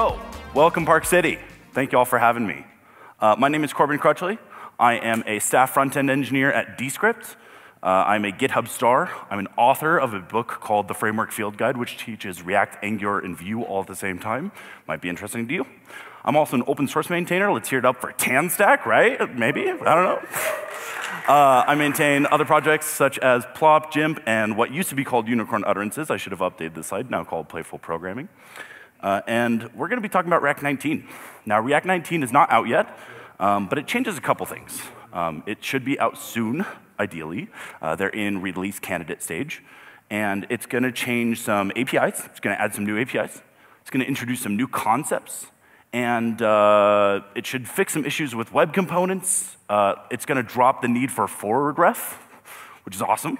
So, welcome Park City. Thank you all for having me. Uh, my name is Corbin Crutchley. I am a staff front-end engineer at Descript. Uh, I'm a GitHub star. I'm an author of a book called The Framework Field Guide, which teaches React, Angular, and Vue all at the same time. Might be interesting to you. I'm also an open source maintainer. Let's hear it up for TanStack, right? Maybe? I don't know. Uh, I maintain other projects such as Plop, GIMP, and what used to be called Unicorn Utterances. I should have updated the site, now called Playful Programming. Uh, and we're going to be talking about React 19. Now, React 19 is not out yet, um, but it changes a couple things. Um, it should be out soon, ideally. Uh, they're in release candidate stage. And it's going to change some APIs. It's going to add some new APIs. It's going to introduce some new concepts. And uh, it should fix some issues with web components. Uh, it's going to drop the need for forward ref, which is awesome.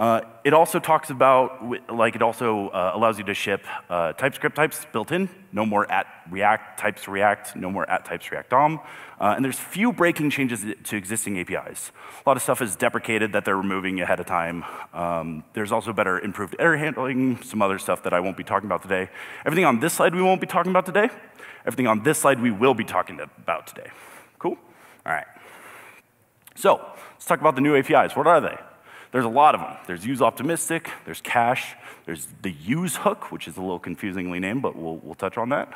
Uh, it also talks about, like, it also uh, allows you to ship uh, TypeScript types built in. No more at React types React, no more at types React DOM. Uh, and there's few breaking changes to existing APIs. A lot of stuff is deprecated that they're removing ahead of time. Um, there's also better improved error handling, some other stuff that I won't be talking about today. Everything on this slide we won't be talking about today. Everything on this slide we will be talking about today. Cool? All right. So let's talk about the new APIs. What are they? There's a lot of them. There's use optimistic, there's cache, there's the use hook, which is a little confusingly named, but we'll, we'll touch on that.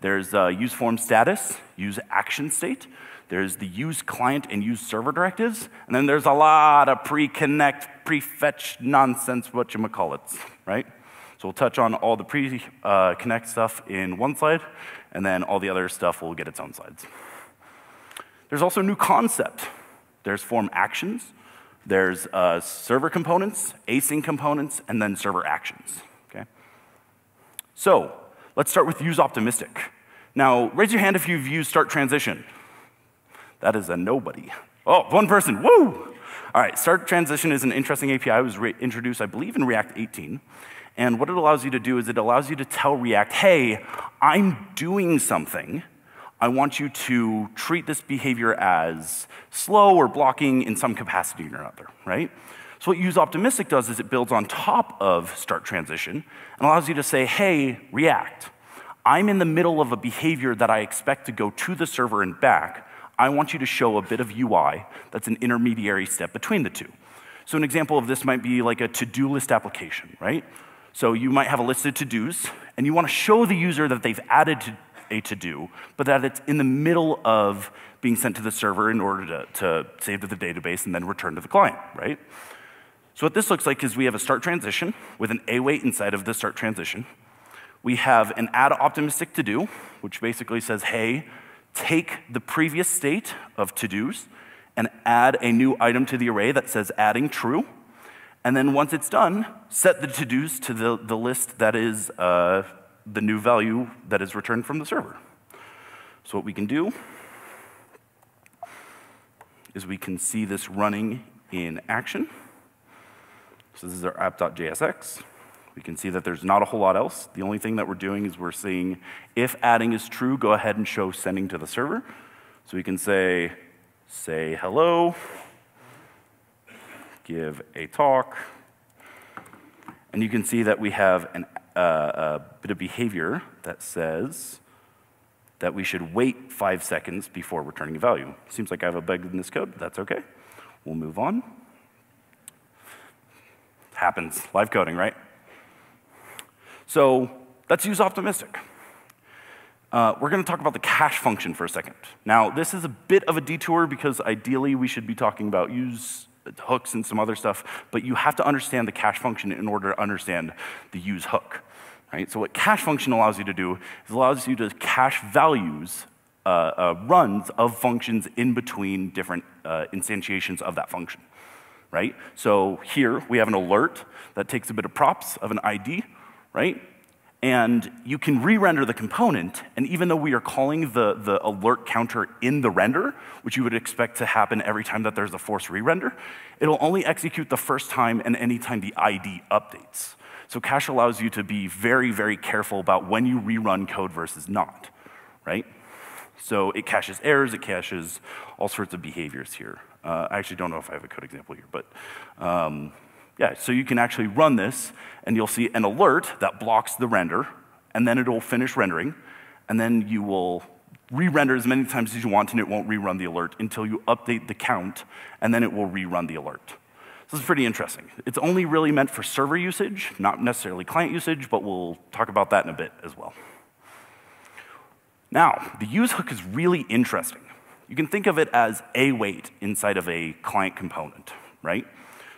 There's uh, use form status, use action state. There's the use client and use server directives. And then there's a lot of pre-connect, pre-fetch nonsense, whatchamacallits, right? So we'll touch on all the pre-connect stuff in one slide, and then all the other stuff will get its own slides. There's also a new concept. There's form actions, there's uh, server components, async components, and then server actions. Okay? So let's start with use optimistic. Now, raise your hand if you've used start transition. That is a nobody. Oh, one person, woo! All right, start transition is an interesting API. It was introduced, I believe, in React 18. And what it allows you to do is it allows you to tell React, hey, I'm doing something, I want you to treat this behavior as slow or blocking in some capacity or another, right? So what use optimistic does is it builds on top of start transition and allows you to say, hey, React, I'm in the middle of a behavior that I expect to go to the server and back. I want you to show a bit of UI that's an intermediary step between the two. So an example of this might be like a to-do list application, right? So you might have a list of to-dos, and you want to show the user that they've added to a to-do, but that it's in the middle of being sent to the server in order to, to save to the database and then return to the client, right? So what this looks like is we have a start transition with an a await inside of the start transition. We have an add optimistic to-do, which basically says, hey, take the previous state of to-dos and add a new item to the array that says adding true. And then once it's done, set the to-dos to the, the list that is uh, the new value that is returned from the server. So what we can do is we can see this running in action. So this is our app.jsx. We can see that there's not a whole lot else. The only thing that we're doing is we're seeing if adding is true, go ahead and show sending to the server. So we can say, say hello, give a talk, and you can see that we have an a bit of behavior that says that we should wait five seconds before returning a value. Seems like I have a bug in this code. That's OK. We'll move on. Happens. Live coding, right? So let's use optimistic. Uh, we're going to talk about the cache function for a second. Now, this is a bit of a detour because ideally we should be talking about use hooks and some other stuff, but you have to understand the cache function in order to understand the use hook. Right? So what cache function allows you to do is allows you to cache values, uh, uh, runs of functions in between different uh, instantiations of that function. Right? So here we have an alert that takes a bit of props of an ID, right? And you can re-render the component, and even though we are calling the, the alert counter in the render, which you would expect to happen every time that there's a force re-render, it'll only execute the first time and any time the ID updates. So cache allows you to be very, very careful about when you rerun code versus not, right? So it caches errors, it caches all sorts of behaviors here. Uh, I actually don't know if I have a code example here, but um, yeah, so you can actually run this, and you'll see an alert that blocks the render, and then it'll finish rendering, and then you will re-render as many times as you want, and it won't rerun the alert until you update the count, and then it will rerun the alert. This is pretty interesting. It's only really meant for server usage, not necessarily client usage, but we'll talk about that in a bit as well. Now, the use hook is really interesting. You can think of it as await inside of a client component, right?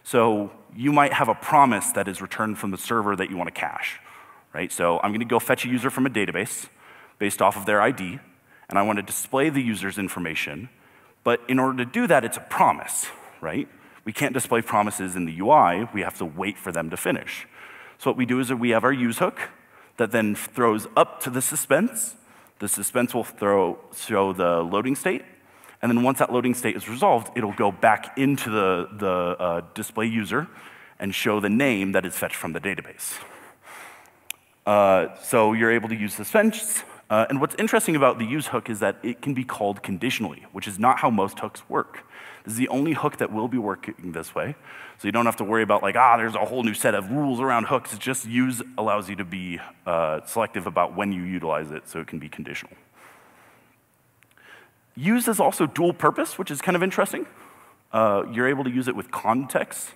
So you might have a promise that is returned from the server that you want to cache, right? So I'm going to go fetch a user from a database based off of their ID, and I want to display the user's information. But in order to do that, it's a promise, right? We can't display promises in the UI. We have to wait for them to finish. So what we do is we have our use hook that then throws up to the suspense. The suspense will throw, show the loading state. And then once that loading state is resolved, it'll go back into the, the uh, display user and show the name that is fetched from the database. Uh, so you're able to use suspense uh, and what's interesting about the use hook is that it can be called conditionally, which is not how most hooks work. Is the only hook that will be working this way. So you don't have to worry about like, ah, there's a whole new set of rules around hooks. It's just use allows you to be uh, selective about when you utilize it, so it can be conditional. Use is also dual purpose, which is kind of interesting. Uh, you're able to use it with context.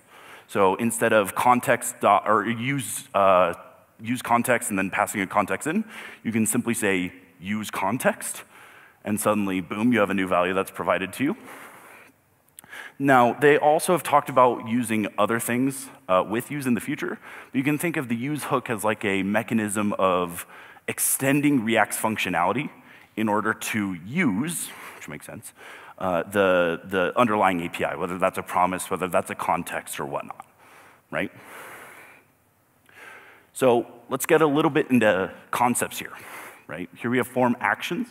So instead of context dot, or use uh, use context and then passing a context in, you can simply say use context, and suddenly, boom, you have a new value that's provided to you. Now, they also have talked about using other things uh, with use in the future. But you can think of the use hook as like a mechanism of extending React's functionality in order to use, which makes sense, uh, the, the underlying API, whether that's a promise, whether that's a context or whatnot, right? So let's get a little bit into concepts here, right? Here we have form actions.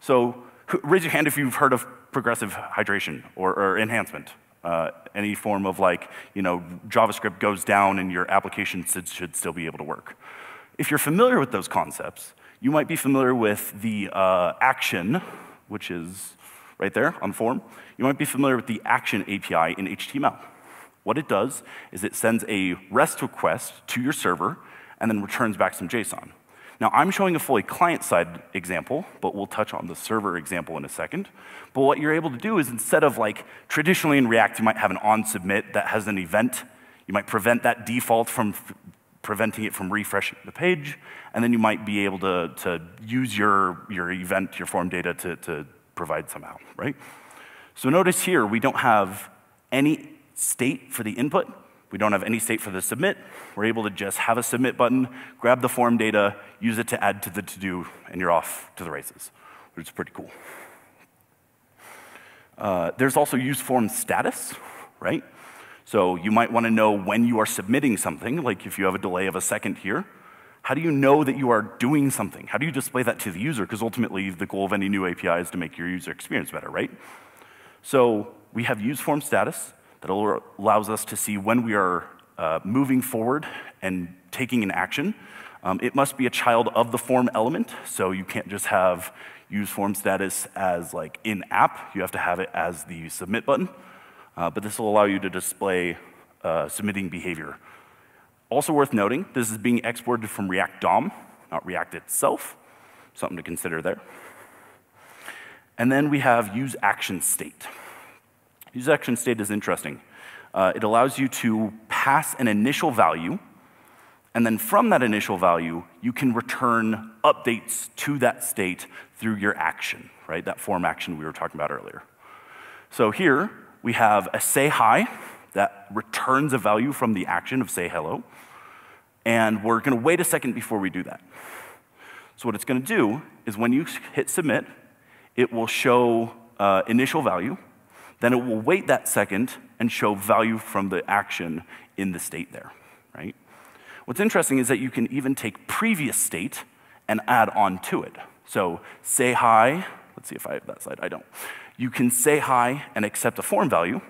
So raise your hand if you've heard of progressive hydration or, or enhancement. Uh, any form of like, you know, JavaScript goes down and your application should still be able to work. If you're familiar with those concepts, you might be familiar with the uh, action, which is right there on form. You might be familiar with the action API in HTML. What it does is it sends a REST request to your server and then returns back some JSON. Now, I'm showing a fully client-side example, but we'll touch on the server example in a second. But what you're able to do is instead of like traditionally in React, you might have an on-submit that has an event. You might prevent that default from preventing it from refreshing the page, and then you might be able to, to use your, your event, your form data to, to provide somehow, right? So notice here, we don't have any state for the input, we don't have any state for the submit. We're able to just have a submit button, grab the form data, use it to add to the to-do, and you're off to the races, which is pretty cool. Uh, there's also use form status, right? So you might want to know when you are submitting something, like if you have a delay of a second here. How do you know that you are doing something? How do you display that to the user? Because ultimately, the goal of any new API is to make your user experience better, right? So we have use form status that allows us to see when we are uh, moving forward and taking an action. Um, it must be a child of the form element, so you can't just have use form status as like in app. You have to have it as the submit button. Uh, but this will allow you to display uh, submitting behavior. Also worth noting, this is being exported from React DOM, not React itself. Something to consider there. And then we have use action state. Use action state is interesting. Uh, it allows you to pass an initial value, and then from that initial value, you can return updates to that state through your action, right? That form action we were talking about earlier. So here, we have a say hi that returns a value from the action of say hello, and we're gonna wait a second before we do that. So what it's gonna do is when you hit submit, it will show uh, initial value, then it will wait that second and show value from the action in the state there, right? What's interesting is that you can even take previous state and add on to it. So say hi, let's see if I have that slide, I don't. You can say hi and accept a form value,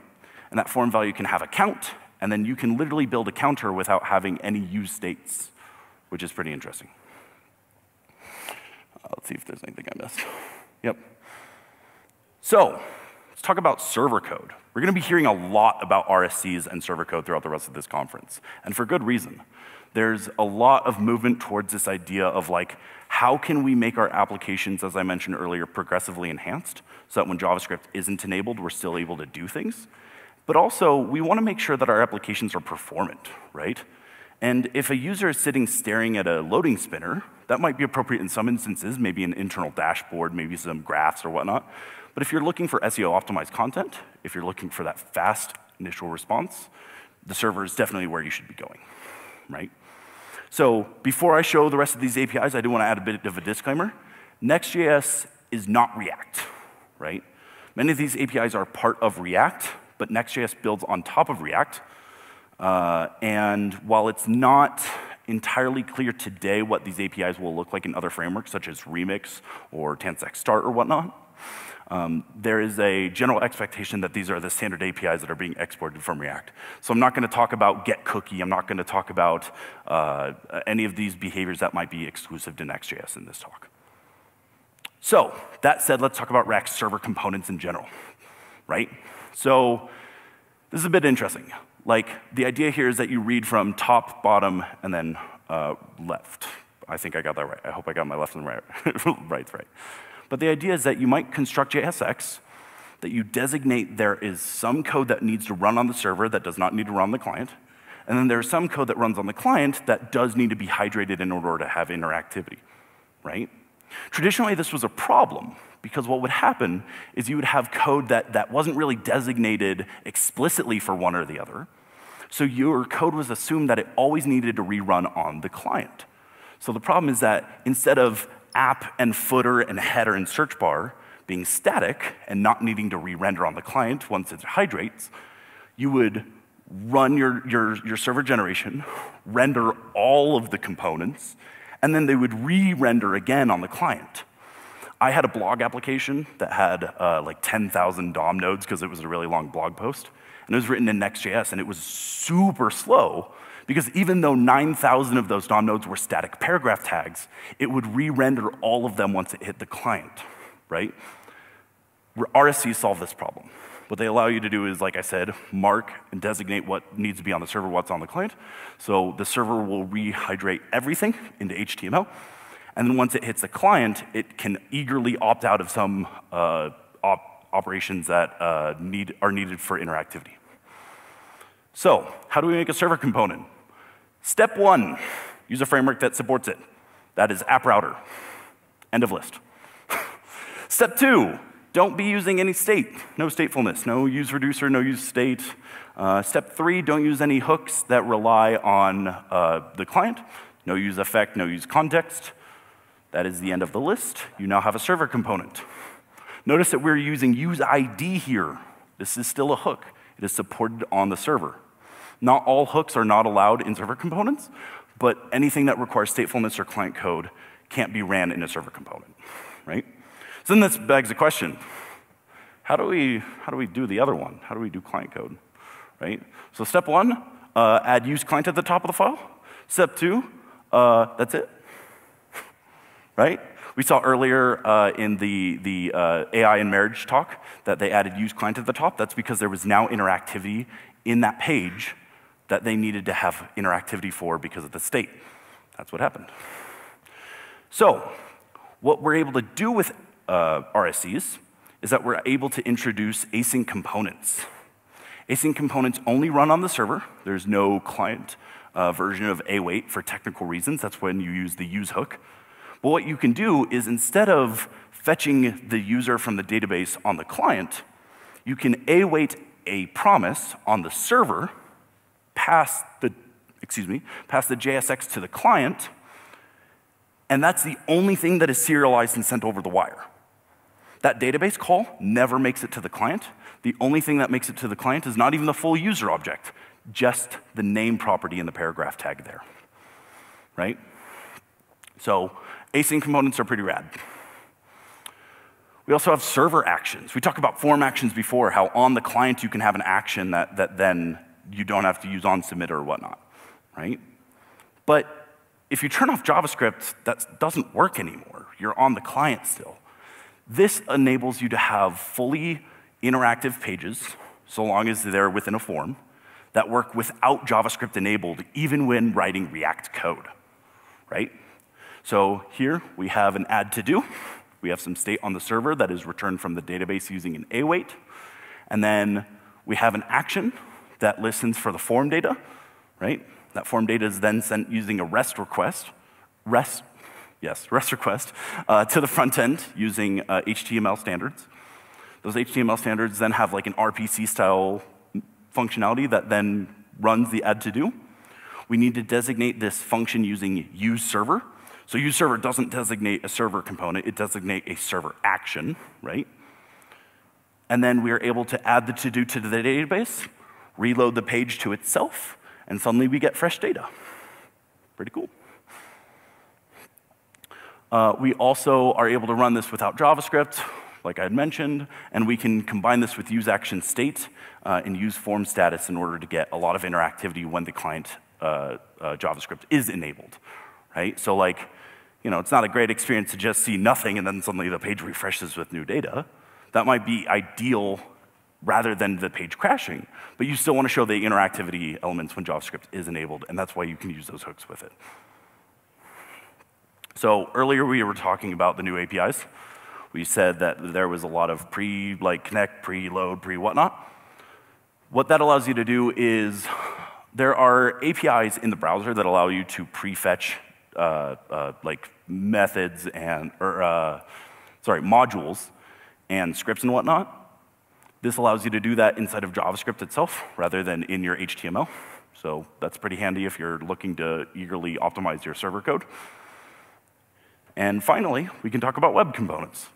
and that form value can have a count, and then you can literally build a counter without having any use states, which is pretty interesting. Uh, let's see if there's anything I missed. Yep. So, talk about server code. We're going to be hearing a lot about RSCs and server code throughout the rest of this conference, and for good reason. there's a lot of movement towards this idea of like, how can we make our applications, as I mentioned earlier, progressively enhanced so that when JavaScript isn't enabled, we're still able to do things. But also, we want to make sure that our applications are performant, right? And if a user is sitting staring at a loading spinner, that might be appropriate in some instances, maybe an internal dashboard, maybe some graphs or whatnot. But if you're looking for SEO optimized content, if you're looking for that fast initial response, the server is definitely where you should be going, right? So before I show the rest of these APIs, I do want to add a bit of a disclaimer. Next.js is not React, right? Many of these APIs are part of React, but Next.js builds on top of React. Uh, and while it's not entirely clear today what these APIs will look like in other frameworks, such as Remix or TanStack Start or whatnot, um, there is a general expectation that these are the standard APIs that are being exported from React. So I'm not going to talk about get cookie. I'm not going to talk about uh, any of these behaviors that might be exclusive to Next.js in this talk. So that said, let's talk about React server components in general, right? So this is a bit interesting. Like the idea here is that you read from top, bottom, and then uh, left. I think I got that right. I hope I got my left and right, right, right. But the idea is that you might construct JSX, that you designate there is some code that needs to run on the server that does not need to run on the client, and then there's some code that runs on the client that does need to be hydrated in order to have interactivity, right? Traditionally, this was a problem because what would happen is you would have code that, that wasn't really designated explicitly for one or the other. So your code was assumed that it always needed to rerun on the client. So the problem is that instead of app and footer and header and search bar being static and not needing to re-render on the client once it hydrates, you would run your, your, your server generation, render all of the components, and then they would re-render again on the client. I had a blog application that had uh, like 10,000 DOM nodes because it was a really long blog post, and it was written in Next.js, and it was super slow because even though 9,000 of those DOM nodes were static paragraph tags, it would re-render all of them once it hit the client, right? RSC solve this problem. What they allow you to do is, like I said, mark and designate what needs to be on the server, what's on the client. So the server will rehydrate everything into HTML. And then once it hits the client, it can eagerly opt out of some uh, op operations that uh, need, are needed for interactivity. So how do we make a server component? Step one, use a framework that supports it. That is App Router. End of list. Step two, don't be using any state. No statefulness, no use reducer, no use state. Uh, step three, don't use any hooks that rely on uh, the client. No use effect, no use context. That is the end of the list. You now have a server component. Notice that we're using use ID here. This is still a hook. It is supported on the server. Not all hooks are not allowed in server components, but anything that requires statefulness or client code can't be ran in a server component, right? So then this begs the question, how do we, how do, we do the other one? How do we do client code, right? So step one, uh, add use client at the top of the file. Step two, uh, that's it, right? We saw earlier uh, in the, the uh, AI and marriage talk that they added use client at the top. That's because there was now interactivity in that page that they needed to have interactivity for because of the state. That's what happened. So, what we're able to do with uh, RSCs is that we're able to introduce async components. Async components only run on the server. There's no client uh, version of await for technical reasons. That's when you use the use hook. But what you can do is instead of fetching the user from the database on the client, you can await a promise on the server pass the, excuse me, pass the JSX to the client, and that's the only thing that is serialized and sent over the wire. That database call never makes it to the client. The only thing that makes it to the client is not even the full user object, just the name property in the paragraph tag there, right? So async components are pretty rad. We also have server actions. We talked about form actions before, how on the client you can have an action that, that then you don't have to use on submit or whatnot, right? But if you turn off JavaScript, that doesn't work anymore. You're on the client still. This enables you to have fully interactive pages, so long as they're within a form, that work without JavaScript enabled, even when writing React code, right? So here we have an add to do. We have some state on the server that is returned from the database using an await. And then we have an action that listens for the form data, right? That form data is then sent using a REST request, REST, yes, REST request, uh, to the front end using uh, HTML standards. Those HTML standards then have like an RPC style functionality that then runs the add to do. We need to designate this function using use server. So use server doesn't designate a server component, it designates a server action, right? And then we are able to add the to do to the database, reload the page to itself, and suddenly we get fresh data. Pretty cool. Uh, we also are able to run this without JavaScript, like I had mentioned, and we can combine this with use action state uh, and use form status in order to get a lot of interactivity when the client uh, uh, JavaScript is enabled, right? So like, you know, it's not a great experience to just see nothing and then suddenly the page refreshes with new data. That might be ideal rather than the page crashing, but you still want to show the interactivity elements when JavaScript is enabled, and that's why you can use those hooks with it. So earlier we were talking about the new APIs. We said that there was a lot of pre, like connect, pre-load, pre-whatnot. What that allows you to do is there are APIs in the browser that allow you to prefetch like methods and, or, uh, sorry, modules and scripts and whatnot. This allows you to do that inside of JavaScript itself rather than in your HTML. So that's pretty handy if you're looking to eagerly optimize your server code. And finally, we can talk about web components.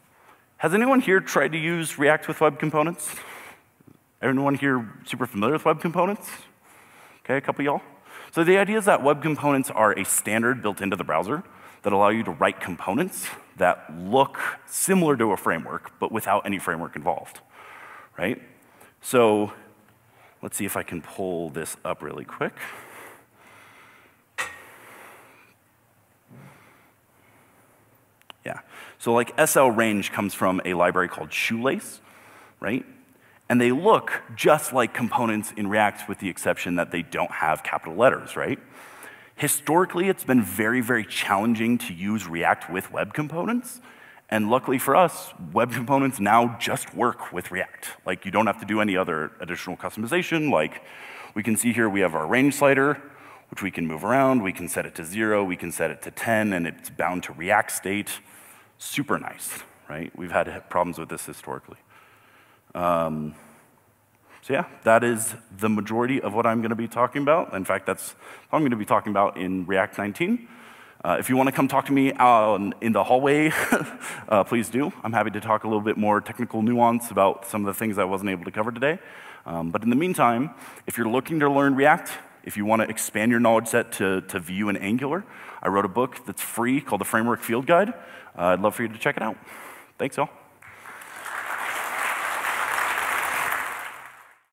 Has anyone here tried to use React with web components? Anyone here super familiar with web components? Okay, a couple y'all. So the idea is that web components are a standard built into the browser that allow you to write components that look similar to a framework, but without any framework involved, right? So let's see if I can pull this up really quick. Yeah. So like SL range comes from a library called Shoelace, right? And they look just like components in React with the exception that they don't have capital letters, right? Historically, it's been very, very challenging to use React with web components. And luckily for us, web components now just work with React. Like you don't have to do any other additional customization. Like we can see here we have our range slider, which we can move around. We can set it to zero, we can set it to 10, and it's bound to React state super nice, right? We've had problems with this historically. Um, so yeah, that is the majority of what I'm going to be talking about. In fact, that's what I'm going to be talking about in React 19. Uh, if you want to come talk to me out in the hallway, uh, please do. I'm happy to talk a little bit more technical nuance about some of the things I wasn't able to cover today. Um, but in the meantime, if you're looking to learn React, if you want to expand your knowledge set to, to Vue and Angular, I wrote a book that's free called the Framework Field Guide. Uh, I'd love for you to check it out. Thanks, all.